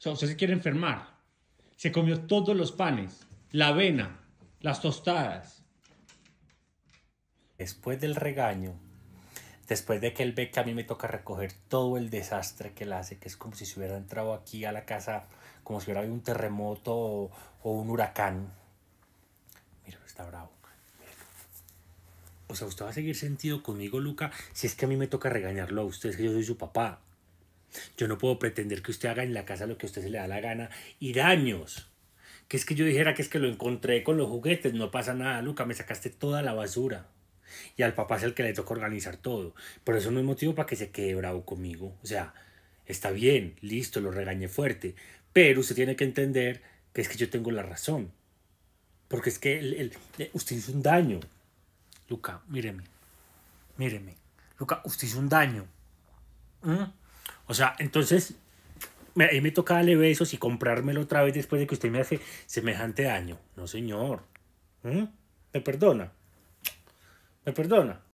O sea, usted se quiere enfermar. Se comió todos los panes, la avena, las tostadas. Después del regaño, después de que él ve que a mí me toca recoger todo el desastre que él hace, que es como si se hubiera entrado aquí a la casa, como si hubiera habido un terremoto o, o un huracán. Mira, está bravo. O sea, usted va a seguir sentido conmigo, Luca, si es que a mí me toca regañarlo a usted, es que yo soy su papá. Yo no puedo pretender que usted haga en la casa lo que a usted se le da la gana y daños. Que es que yo dijera que es que lo encontré con los juguetes, no pasa nada, Luca, me sacaste toda la basura. Y al papá es el que le toca organizar todo. Pero eso no es motivo para que se quede bravo conmigo. O sea, está bien, listo, lo regañé fuerte. Pero usted tiene que entender que es que yo tengo la razón. Porque es que el, el- eh, usted hizo un daño. Luca, míreme. Míreme. Luca, usted hizo un daño. ¿Mm? O sea, entonces, ahí me toca darle besos y comprármelo otra vez después de que usted me hace semejante daño. No, señor. ¿Mm? ¿Me perdona? ¿Me perdona?